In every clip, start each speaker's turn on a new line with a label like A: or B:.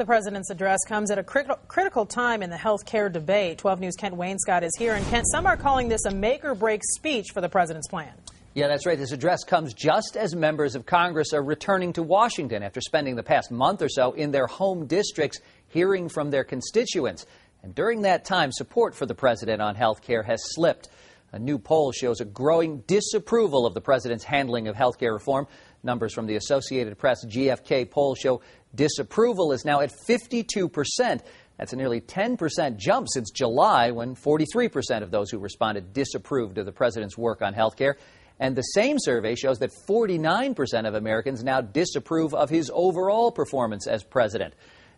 A: The president's address comes at a crit- critical time in the health care debate. 12 News' Kent Wainscott is here. And Kent, some are calling this a make or break speech for the president's plan.
B: Yeah, that's right. This address comes just as members of Congress are returning to Washington after spending the past month or so in their home districts hearing from their constituents. And during that time, support for the president on health care has slipped. A new poll shows a growing disapproval of the president's handling of health care reform. Numbers from the Associated Press GFK poll show disapproval is now at 52%. That's a nearly 10% jump since July, when 43% of those who responded disapproved of the president's work on health care. And the same survey shows that 49% of Americans now disapprove of his overall performance as president.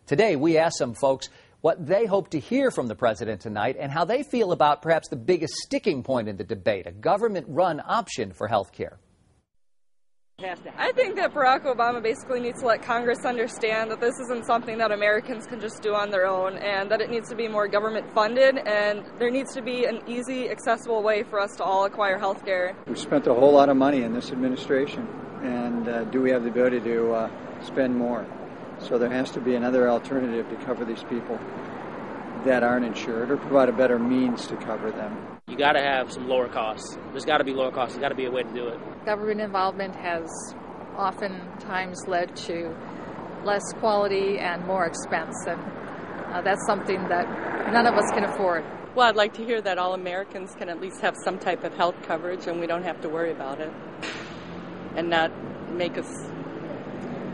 B: Today, we asked some folks what they hope to hear from the president tonight and how they feel about perhaps the biggest sticking point in the debate a government run option for health care.
C: I think that Barack Obama basically needs to let Congress understand that this isn't something that Americans can just do on their own and that it needs to be more government funded and there needs to be an easy, accessible way for us to all acquire health care.
D: We've spent a whole lot of money in this administration, and uh, do we have the ability to uh, spend more? So there has to be another alternative to cover these people that aren't insured or provide a better means to cover them.
E: You got to have some lower costs. There's got to be lower costs. There's got to be a way to do it.
F: Government involvement has oftentimes led to less quality and more expense, and uh, that's something that none of us can afford.
G: Well, I'd like to hear that all Americans can at least have some type of health coverage and we don't have to worry about it and not make us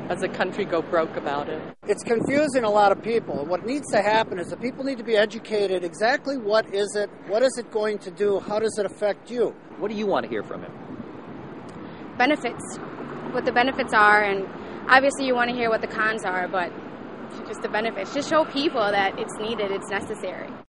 G: as a country go broke about it.
H: It's confusing a lot of people. What needs to happen is that people need to be educated exactly what is it, what is it going to do, how does it affect you?
B: What do you want to hear from him?
I: Benefits, what the benefits are, and obviously you want to hear what the cons are, but just the benefits. Just show people that it's needed, it's necessary.